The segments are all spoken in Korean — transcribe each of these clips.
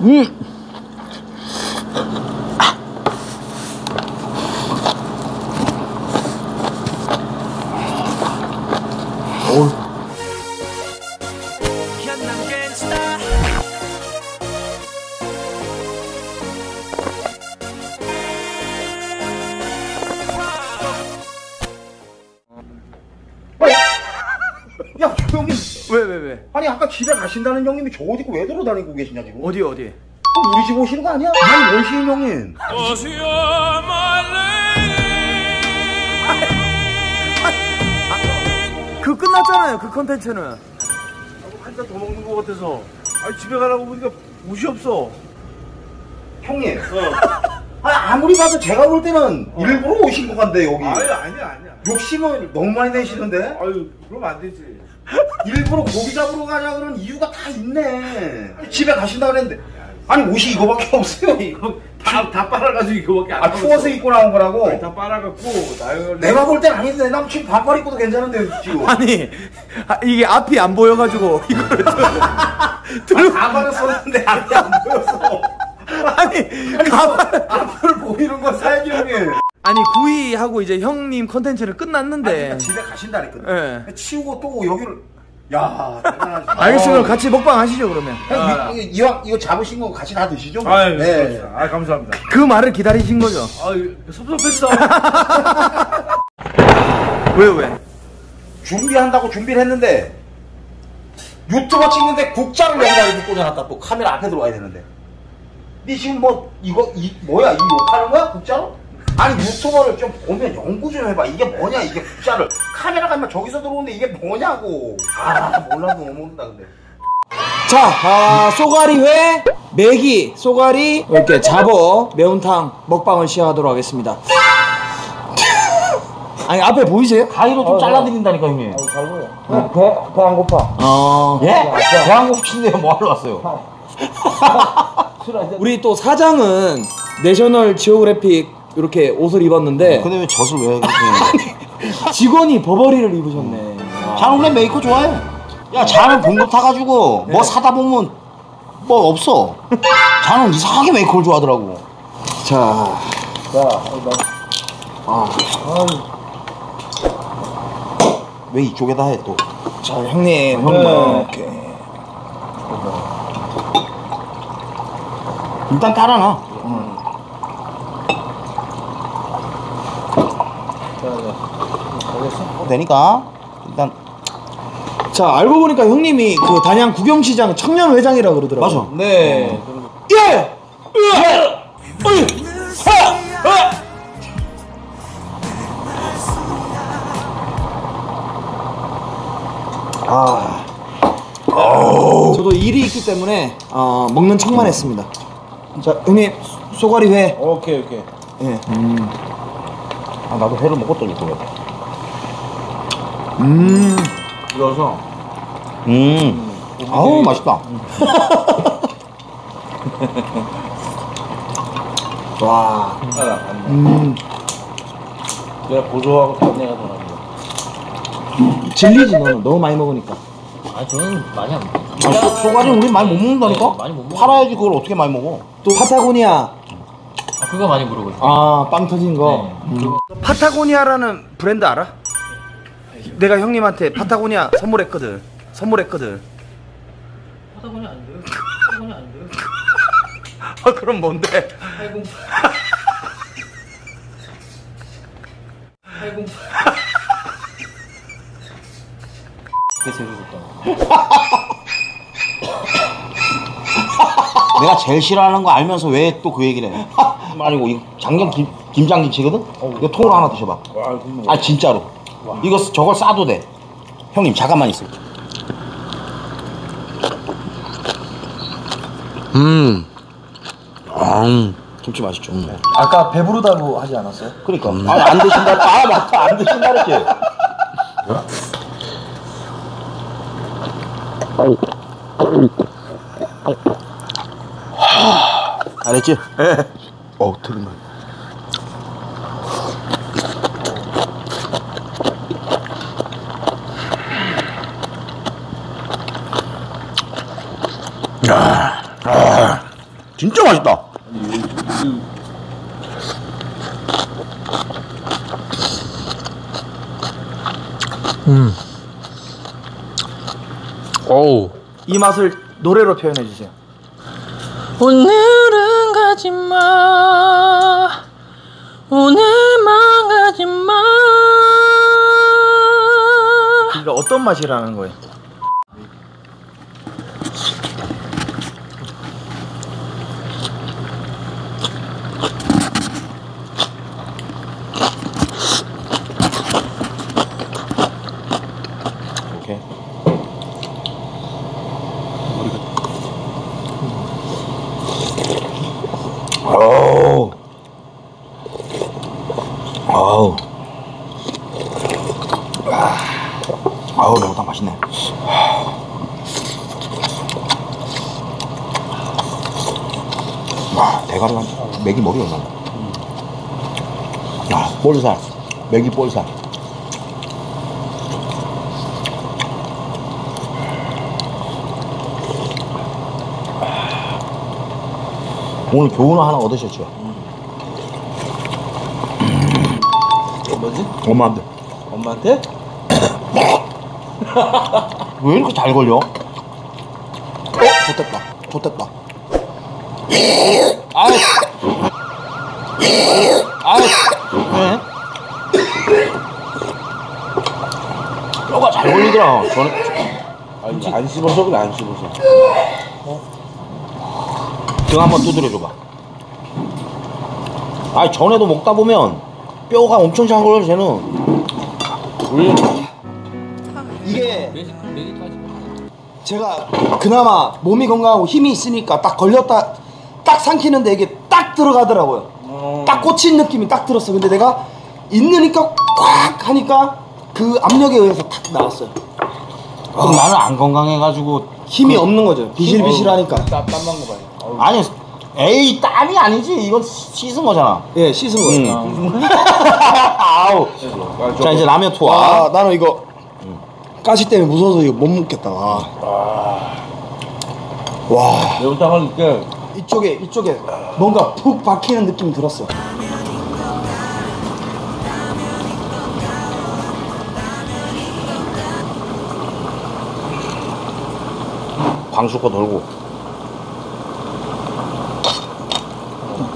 음. 야, 집에 가신다는 형님이 저 어디 왜 돌아다니고 계시냐, 지금? 어디, 어디? 또 우리 집 오시는 거 아니야? 아니, 원시인 형님. 그 끝났잖아요, 그 컨텐츠는. 한잔 더 먹는 것 같아서. 아니, 집에 가라고 보니까 옷이 없어. 형님. 아니, 아무리 봐도 제가 볼 때는 일부러 오신 것 같은데, 여기. 아니, 아니야, 아니야. 욕심을 너무 많이 내시는데? 아유, 그러면 안 되지. 일부러 고기 잡으러 가냐 그런 이유가 다 있네. 아니, 집에 가신다 그랬는데. 아니, 옷이 이거밖에 없어요. 이거 다, 다 빨아가지고 이거밖에 안 아, 추워서 입고 나온 거라고? 아니, 다 빨아갖고, 나영을. 내가 볼 땐 아닌데, 내 남친 반팔 입고도 괜찮은데, 지금. 아니, 아, 이게 앞이 안 보여가지고, 이거를. 들 가발을 썼는데 앞이 안 보였어. 아니, 가발. 앞을 보이는 거 사야지, 형님. 아니, 구이하고 이제 형님 컨텐츠는 끝났는데. 그러니까 집에 가신다니까. 예. 치우고 또 여기를. 야, 대단하지. 알겠습니다. 그럼 같이 먹방 하시죠, 그러면. 형, 이- 이왕 이거 잡으신 거 같이 다 드시죠? 뭐. 아유, 네. 아, 감사합니다. 그 말을 기다리신 거죠? 아유, 섭섭했어. 왜, 왜? 준비한다고 준비를 했는데 유튜버 찍는데 국자를 여기다 이렇게 꽂아놨다 또 카메라 앞에 들어와야 되는데. 니 지금 뭐 이거 이 뭐야 이 욕하는 거야 국자로? 아니 유튜버를 좀 보면 연구 좀 해봐 이게 뭐냐 이게 국자를 카메라가 막 저기서 들어오는데 이게 뭐냐고 아 몰라도 못 모른다 근데 자, 아, 쏘가리회, 메기, 쏘가리, 이렇게 잡어, 매운탕 먹방을 시작하도록 하겠습니다. 아니, 앞에 보이세요? 가위로 좀 잘라드린다니까 형님 배안 고파. 어. 예? 대한국친데뭐 하러 왔어요? 우리 또 사장은 내셔널 지오그래픽 이렇게 옷을 입었는데 근데 왜 젖을 왜 그렇게 직원이 버버리를 입으셨네. 자는 원래 메이커 좋아해? 야 자는 봉급 타가지고 뭐 사다 보면 뭐 없어. 자는 이상하게 메이커를 좋아하더라고. 자, 왜 이쪽에다 해 또? 자 형님, 네. 이렇게. 일단 깔아놔. 어, 되니까 일단 자 알고 보니까 형님이 그 단양 구경시장 청년 회장이라 그러더라고요. 맞아. 네. 예. 으아! 어이! 하! 하! 아. 저도 일이 있기 때문에 어, 먹는 척만 했습니다. 자 형님 쏘가리 회. 오케이, 오케이. 예. 아, 나도 회를 먹고 떨릴 거야. 음. 이어서. 음. 아우 맛있다. 와. 음. 내가 고소하고 단내가 더 나는 질리지 너는 너무 많이 먹으니까. 아 저는 많이 안 먹어요. 아, 쏘, 쏘가리 우리 많이 못 먹는다니까? 네, 많이 못 먹어. 팔아야지 그걸 어떻게 많이 먹어? 또 파타고니아. 아, 그거 많이 물어보죠. 아, 빵 터진 거. 네. 그거 파타고니아라는 브랜드 알아? 내가 형님한테 파타고니아 선물했거든. 선물했거든. 파타고니 아닌데요? 파타고니 아닌데요? 아, 그럼 뭔데? 80 80 그게 제일 좋다. 내가 제일 싫어하는 거 알면서 왜 또 그 얘기를 해? 아니고 이거 장경 김, 김장김치거든? 이거 통으로 하나 드셔봐. 와, 굶는 아 진짜로. 이거 쓰- 저걸 싸도 돼. 형님 잠깐만 있어. 음. 아, 김치 맛있죠. 음. 아까 배부르다고 하지 않았어요? 그러니까. 아니, 안 드신다. 아 맞다. 안 드신다 그랬지. 잘했지? 예. 어, 틀린 거. 야, 아, 진짜 맛있다. 어우. 이 맛을 노래로 표현해 주세요. 오늘 은 가지 마 오늘만 가지마 그러니까 어떤 맛이라는 거예요? 오케이. 아우. 아우. 아. 아우, 매운탕 맛있네. 와, 대가리 한, 맥이 머리 얼마나. 야, 볼살. 맥이 볼살. 오늘 교훈을 하나 얻으셨죠? 뭐지? 엄마한테. 엄마한테? 왜 이렇게 잘 걸려? 어? 좋됐다. 좋됐다. 아유. 아유. 왜? 뼈가 잘 걸리더라. 저는 아니, 안 씹어서 그래, 안 씹어서. 등 한번 두드려 줘봐. 아니 전에도 먹다 보면 뼈가 엄청 잘 걸려 쟤는. 원래 이게 제가 그나마 몸이 건강하고 힘이 있으니까 딱 걸렸다 딱 삼키는데 이게 딱 들어가더라고요. 딱 꽂힌 느낌이 딱 들었어. 근데 내가 있느니까 꽉 하니까 그 압력에 의해서 탁 나왔어요. 그럼 나는 안 건강해가지고 힘이 없는 거죠. 비실비실하니까. 땀, 땀난 거 봐요. 어우, 아니 에이 땀이 아니지 이건 씻은 거잖아. 예, 씻은 거예요. 응. 아우. 아, 저- 자 이제 라면 투하. 와, 나는 이거 가시 때문에 무서워서 이거 못 먹겠다. 와. 와, 매운탕을 이렇게 이쪽에 이쪽에 뭔가 푹 박히는 느낌이 들었어. 광수거 돌고.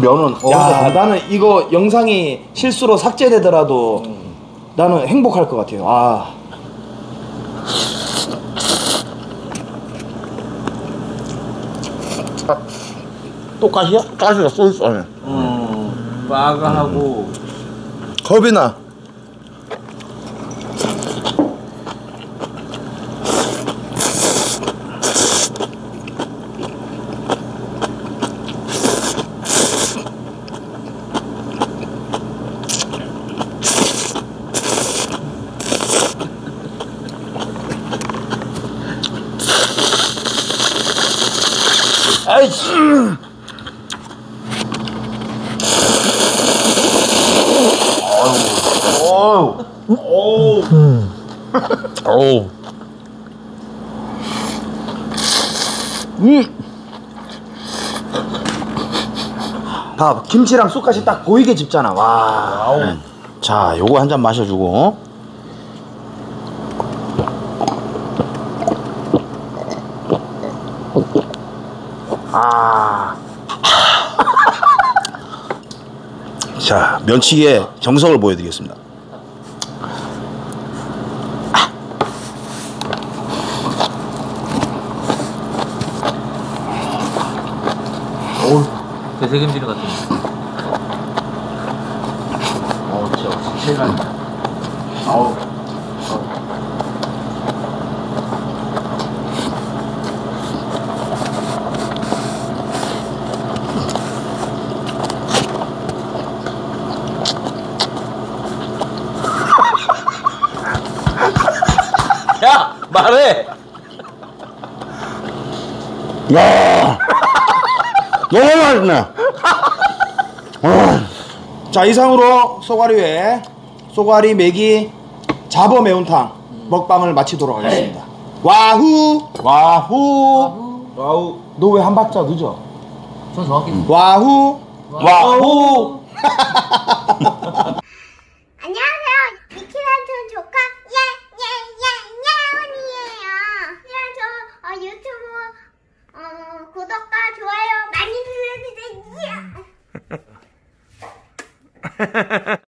면은 야, 나는 이거 영상이 실수로 삭제되더라도 나는 행복할 것 같아요. 아. 또 가시야? 가시가 소스 안에. 음, 빠가하고 겁이 나. 어우. 어우. 봐, 김치랑 쑥갓이 딱 보이게 집잖아. 와. 자, 요거 한 잔 마셔주고. 아. 자, 면치기의 정석을 보여드리겠습니다. 대세금지를 같은 어, 진짜 체감. 아우. 야, 말해. 야, 너무 맛있네. 어. 자 이상으로 소가리회 소가리 맥이 잡어 매운탕 먹방을 마치도록 하겠습니다. 네. 와후! 와후! 와후 너왜 한 박자 늦어? 전 정확히 와후! 와후! 어, 구독과 좋아요 많이 눌러주세요.